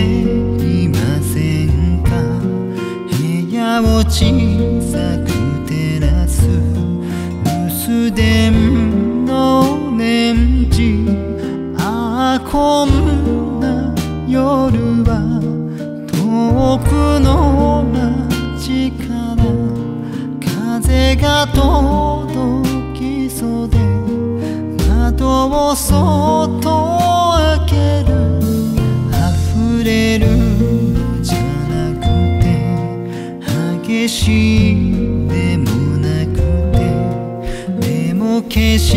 ていませんか？部屋を小さく照らす。留守電のレンジああこんな。夜は。遠くの街から。風が届きそうで。窓をそっと開ける。溢れるじゃなくて激しいでもなくて目も消し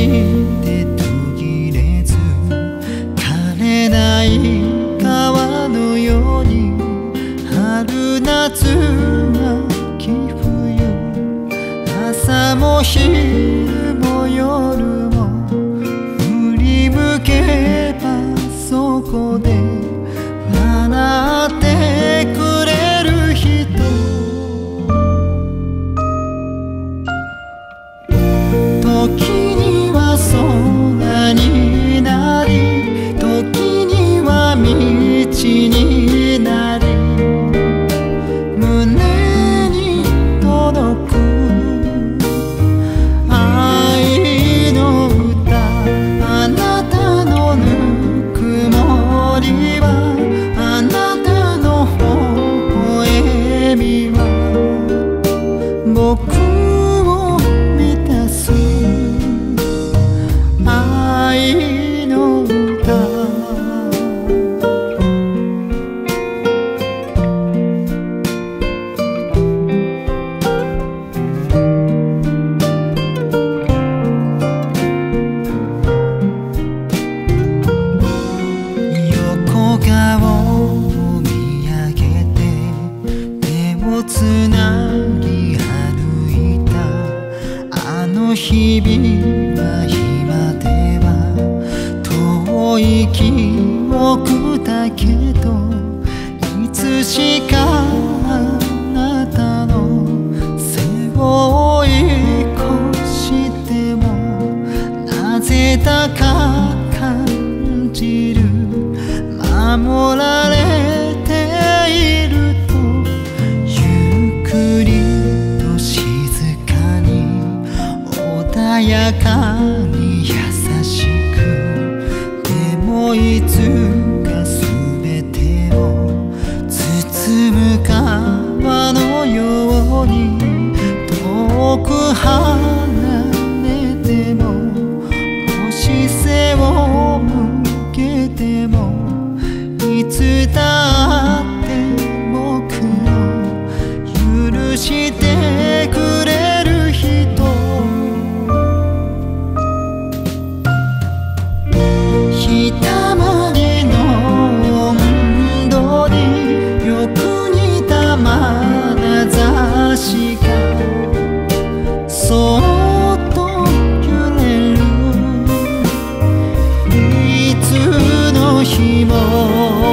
て途切れず枯れない川のように春夏秋冬朝も昼も夜も振り向けばそこでぎ歩いたあの日々は今では遠い記憶だけどいつしかあなたの背を追い越してもなぜだか感じる守られやかに優しくでもいつか全てを包む川のように遠く離れてもも背を向けてもいつだって僕を許して寂寞。